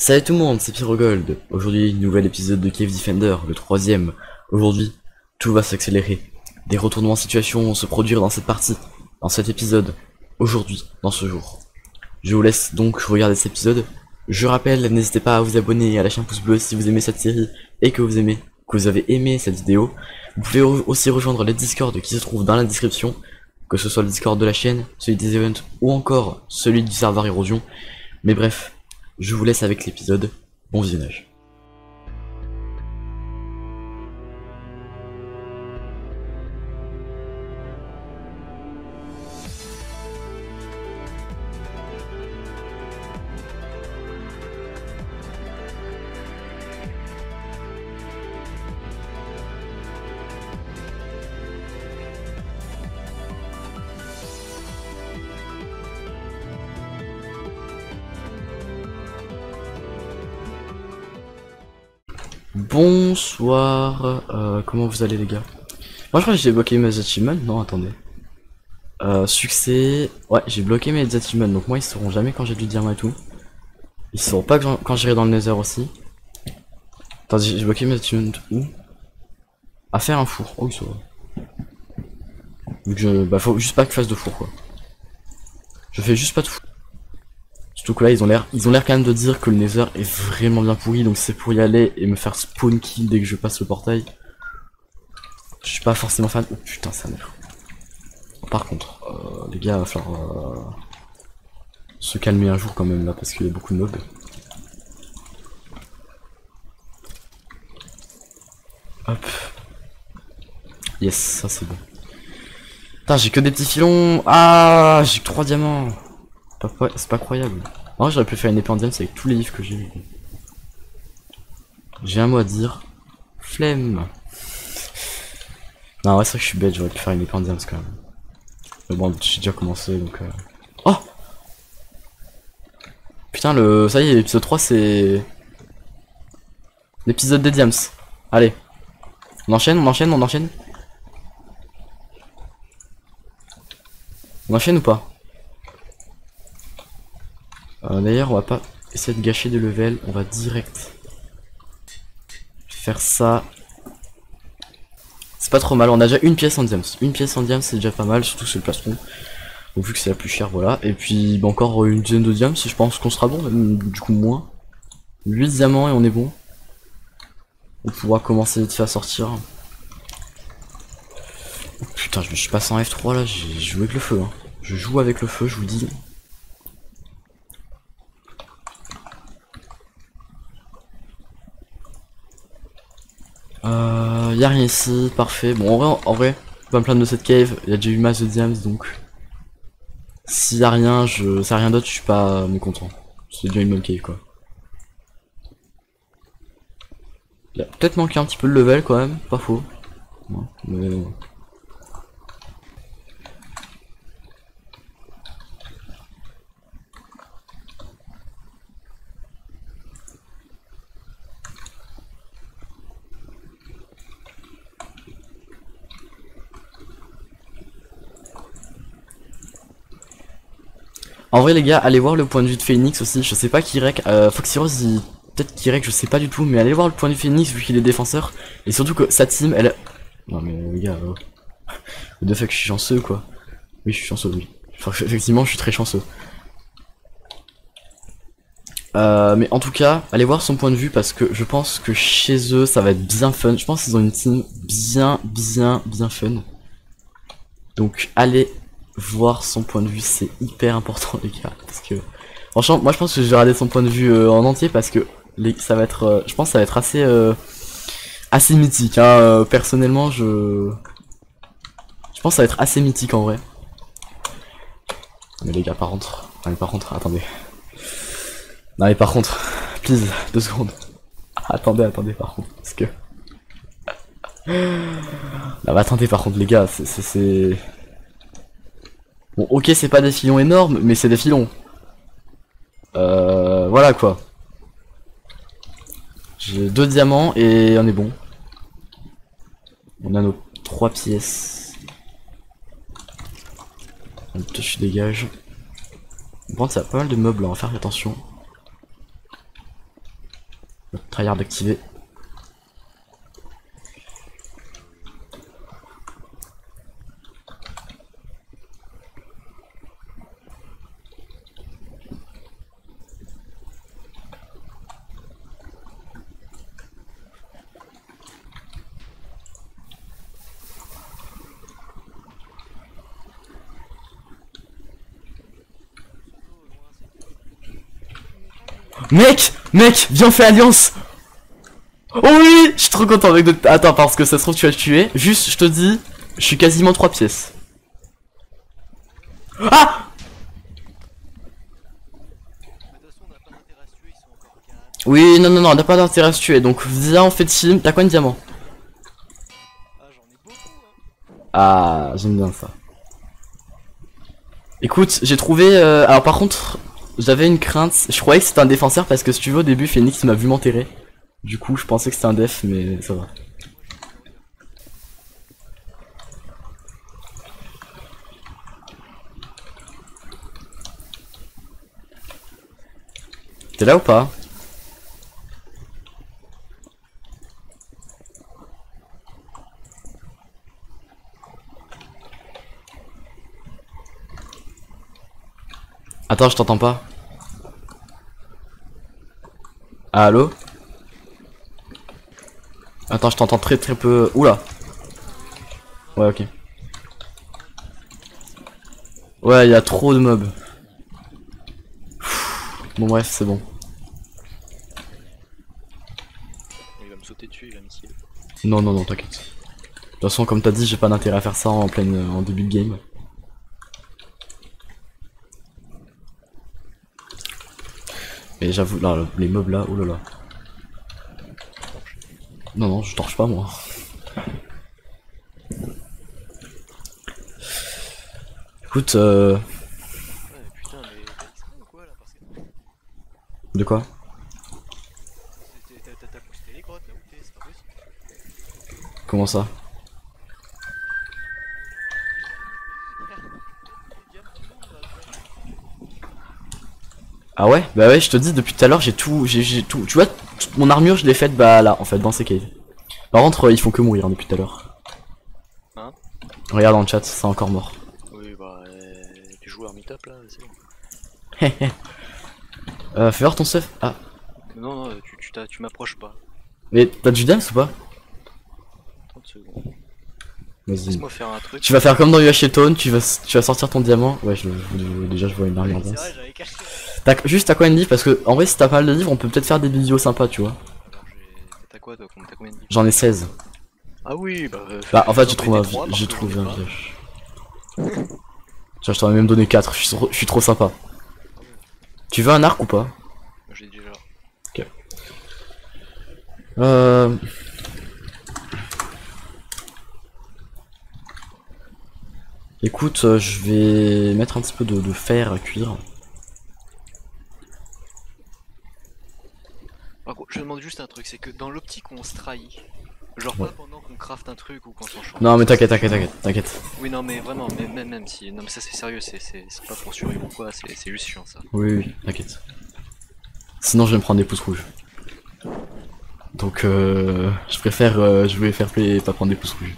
Salut tout le monde, c'est Pyrogold. Aujourd'hui, nouvel épisode de Cave Defender, le troisième. Aujourd'hui, tout va s'accélérer. Des retournements de situation vont se produire dans cette partie, dans cet épisode, aujourd'hui, dans ce jour. Je vous laisse donc regarder cet épisode. Je rappelle, n'hésitez pas à vous abonner à lâcher un pouce bleu si vous aimez cette série et que vous aimez, que vous avez aimé cette vidéo. Vous pouvez aussi rejoindre les Discord qui se trouvent dans la description, que ce soit le Discord de la chaîne, celui des events ou encore celui du serveur érosion. Mais bref, je vous laisse avec l'épisode. Bon visionnage. Bonsoir, euh, comment vous allez les gars? Moi je crois que j'ai bloqué mes achievements, non attendez. Euh, succès, ouais j'ai bloqué mes achievements, donc moi ils sauront jamais quand j'ai du diamant et tout. Ils sauront pas quand j'irai dans le nether aussi. Attends j'ai bloqué mes achievements où? À faire un four, oh ils sauront. Vu que je, bah faut juste pas que je fasse de four quoi. Je fais juste pas de four. Surtout que là ils ont l'air ils ont l'air quand même de dire que le nether est vraiment bien pourri donc c'est pour y aller et me faire spawn kill dès que je passe le portail. Je suis pas forcément fan. Oh putain ça mère. Par contre, euh, les gars, va falloir euh, se calmer un jour quand même là parce qu'il y a beaucoup de mobs. Hop. Yes, ça c'est bon. Putain, j'ai que des petits filons. Ah, j'ai que 3 diamants. C'est pas croyable. Moi j'aurais pu faire une épée avec tous les livres que j'ai. J'ai un mot à dire. Flemme. Non ouais c'est vrai que je suis bête, j'aurais pu faire une épée quand même. Mais bon j'ai déjà commencé donc euh... Oh Putain le. ça y est l'épisode 3 c'est. L'épisode des diams. Allez. On enchaîne, on enchaîne, on enchaîne? On enchaîne ou pas? Euh, D'ailleurs, on va pas essayer de gâcher de level, on va direct faire ça. C'est pas trop mal, on a déjà une pièce en diams. Une pièce en diams, c'est déjà pas mal, surtout sur le plastron. Donc vu que c'est la plus chère, voilà. Et puis bah, encore une dizaine de diams, je pense qu'on sera bon, du coup moins. 8 diamants et on est bon. On pourra commencer vite fait à sortir. Putain, je suis passé en F3 là, j'ai joué avec le feu. Hein. Je joue avec le feu, je vous dis. Euh, y a rien ici, parfait. Bon, en vrai, en vrai, pas me plaindre de cette cave. Il y a déjà eu masse de diams, donc s'il y a rien, je, ça rien d'autre, je suis pas mécontent. C'est déjà une bonne cave, quoi. Il a peut-être manqué un petit peu le level quand même, pas faux. mais En vrai les gars, allez voir le point de vue de Phoenix aussi, je sais pas Kirek, euh, Foxy Rose il... peut-être Kirek, je sais pas du tout, mais allez voir le point de vue de Phoenix vu qu'il est défenseur, et surtout que sa team, elle... Non mais les gars, oh. de fait que je suis chanceux quoi. Oui je suis chanceux, oui. effectivement je suis très chanceux. Euh, mais en tout cas, allez voir son point de vue parce que je pense que chez eux ça va être bien fun. Je pense qu'ils ont une team bien, bien, bien fun. Donc allez voir son point de vue, c'est hyper important les gars. Parce que franchement, moi je pense que je vais regarder son point de vue euh, en entier parce que les, ça va être, euh, je pense que ça va être assez, euh, assez mythique. Hein. personnellement, je, je pense que ça va être assez mythique en vrai. Mais les gars, par contre, non mais par contre, attendez. Non mais par contre, please, deux secondes. Attendez, attendez par contre, parce que. Non mais attendez par contre les gars, c'est... Bon, ok, c'est pas des filons énormes, mais c'est des filons. Euh, voilà quoi. J'ai deux diamants et on est bon. On a nos trois pièces. je dégage. Bon, ça a pas mal de meubles, on va faire attention. Tryhard activé. Mec Mec Viens on fait alliance Oh oui Je suis trop content avec de... Attends parce que ça se trouve tu vas le tuer. Juste je te dis, je suis quasiment 3 pièces. Ah Oui non non non on n'a pas d'intérêt à se tuer donc viens on fait team. T'as quoi de diamant? Ah, j'aime bien ça. Écoute j'ai trouvé... euh, Alors par contre j'avais une crainte. Je croyais que c'était un défenseur parce que si tu veux au début Phoenix m'a vu m'enterrer. Du coup je pensais que c'était un def mais ça va. T'es là ou pas? Attends, je t'entends pas. Allô Attends, je t'entends très très peu. Oula. Ouais, ok. Ouais, il y a trop de mobs. Bon bref, c'est bon. Il va me sauter dessus, il va me. Non, non, non, t'inquiète. De toute façon, comme t'as dit, j'ai pas d'intérêt à faire ça en pleine, en début de game. Mais j'avoue, les mobs là, oh là là. Non, non, je torche pas moi. Écoute, euh... Ouais, putain, mais ou quoi là Parce que De quoi? T'as boosté les grottes là où t'es, c'est pas possible. Comment ça Il y a tout le monde là, tu vois. Ah ouais Bah ouais, je te dis, depuis tout à l'heure, j'ai tout, j'ai tout. Tu vois, toute mon armure, je l'ai faite, bah là, en fait, dans ces caves. Par contre, euh, ils font que mourir hein, depuis tout à l'heure. Hein Regarde dans le chat, c'est encore mort. Oui, bah, euh, les joueurs meet-up là, c'est bon. Euh, fais voir ton stuff. Ah, Non, non, tu, tu, tu m'approches pas. mais t'as du dance ou pas 30 secondes. Vas-y. Laisse-moi faire un truc. Tu vas faire comme dans Tone, tu vas, tu vas sortir ton diamant. Ouais, je, déjà, je vois une armure C'est T'as- Juste, t'as quoi une livre Parce que, en vrai, si t'as pas mal de livres, on peut peut-être faire des vidéos sympas, tu vois. T'as quoi toi T'as combien de livres J'en ai 16. Ah oui, bah. euh, Bah, en fait, j'ai trouvé un, j'ai trouvé un village. Tiens, je t'en ai même donné 4, je suis trop, je suis trop sympa. Tu veux un arc ou pas? J'ai déjà. Euh... Écoute, euh, je vais mettre un petit peu de, de fer à cuire. Par contre, je demande juste un truc, c'est que dans l'optique où on se trahit, genre Ouais. pas pendant qu'on craft un truc ou qu'on s'en change. Non mais t'inquiète, t'inquiète, t'inquiète, t'inquiète. Oui, non, mais vraiment, même, même, même si. Non, mais ça c'est sérieux, c'est pas pour survivre ou quoi, c'est c'est juste chiant ça. Oui, oui, t'inquiète. Sinon je vais me prendre des pouces rouges. Donc euh, je préfère euh, jouer fair play et pas prendre des pouces rouges.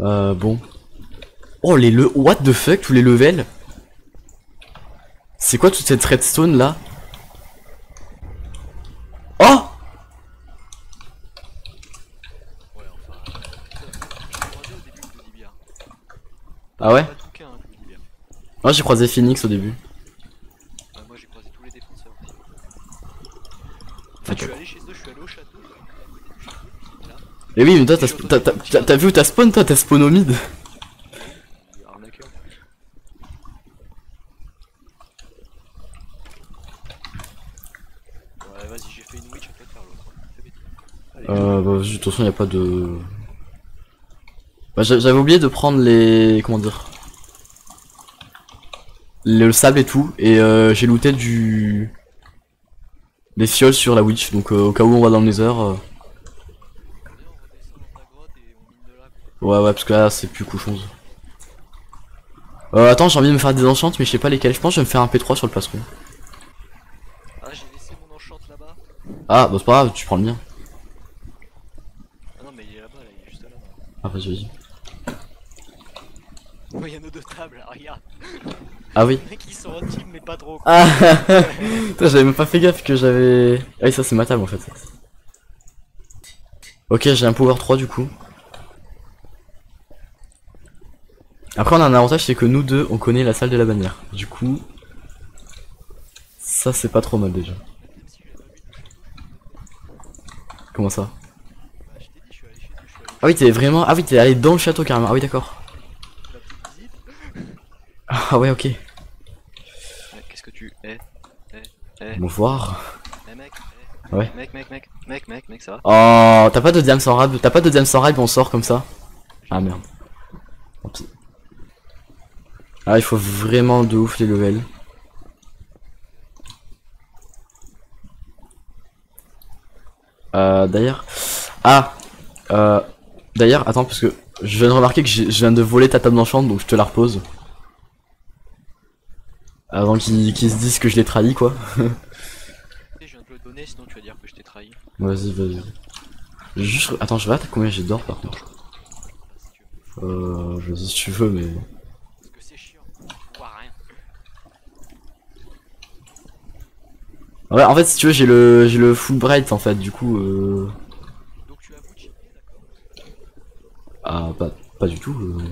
Euh, bon. Oh les le... What the fuck, tous les levels C'est quoi toute cette redstone là Oh Ouais, enfin. euh, J'ai croisé au début le Goodibia. Ah ouais Pas tout qu'un, hein, le Goodibia. Moi j'ai croisé Phoenix au début. Ah, moi j'ai croisé tous les défenseurs aussi. Fait je suis allé chez eux, je suis allé au château, là, Et oui mais toi t'as vu où t'as spawn toi T'as spawn au mid? Il y a arnaqueur. Ouais, vas-y, j'ai fait une witch, à toi de faire l'autre. Fais vite. Allez, Euh, bah, vas-y, de toute façon, y a pas de. Bah, j'a- j'avais oublié de prendre les. Comment dire? Le sable et tout, et euh, j'ai looté du. Des fioles sur la witch, donc euh, au cas où on va dans le nether. euh, là. Ouais, ouais, parce que là, c'est plus couchon. Euh, attends, j'ai envie de me faire des enchantes, mais je sais pas lesquels. Je pense que je vais me faire un P3 sur le plastron. Ah, j'ai laissé mon là-bas. Ah, bah c'est pas grave, tu prends le mien. Ah non, mais il est là-bas, là, il est juste là-bas. Ah, vas-y, vas-y. Oh, il y a nos deux tables, là, regarde. Ah oui. Les mecs, ils sont en team, mais pas trop. Ah j'avais même pas fait gaffe que j'avais... Ah oui, ça c'est ma table en fait. Ok, j'ai un power 3 du coup. Après, on a un avantage, c'est que nous deux, on connaît la salle de la bannière. Du coup, ça c'est pas trop mal déjà. Comment ça? Ah oui, t'es vraiment... Ah oui, t'es allé dans le château carrément. Ah oui, d'accord. Ah ouais, ok. Eh, Qu'est-ce que tu. Eh, eh, eh, Bonsoir. eh, mec, eh. Ouais. Mec, mec, mec, mec, mec, mec, ça va? Oh, t'as pas de diam sans rab, t'as pas de diam sans rab, on sort comme ça? Ah merde. Ah, il faut vraiment de ouf les levels. Euh, d'ailleurs. Ah, euh, d'ailleurs, attends, parce que je viens de remarquer que je viens de voler ta table d'enchant, donc je te la repose. Avant qu'ils se disent que je l'ai trahi, quoi. Je viens de te le donner, sinon tu vas dire que je t'ai trahi. Vas-y, vas-y. Juste, attends, je vais voir combien j'ai d'or par contre. Euh, je dis si tu veux, mais. Parce que c'est chiant. On voit rien. Ouais, en fait, si tu veux, j'ai le, j'ai le full bright en fait, du coup, euh. Donc tu cheater, d'accord Ah, pas, pas du tout. euh.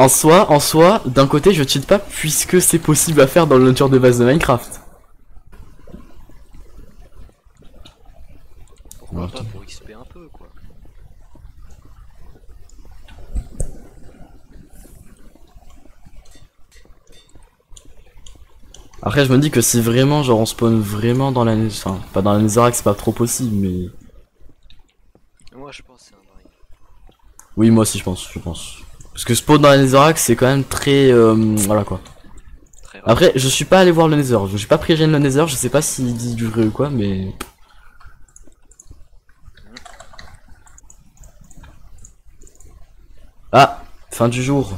En soi, en soi, d'un côté, je cheat pas puisque c'est possible à faire dans le launcher de base de Minecraft. Pourquoi pas pour XP un peu, quoi. Après, je me dis que si vraiment, genre, on spawn vraiment dans la, enfin, pas dans la Netherrack, c'est pas trop possible, mais. Moi, je pense que c'est un drive. Oui, moi aussi, je pense, je pense. Parce que spawn dans la Netherrack, c'est quand même très, euh, voilà quoi. Très. Après, je suis pas allé voir le Nether, je suis pas pris le Nether, je sais pas s'il dit du vrai ou quoi, mais. Ah, fin du jour.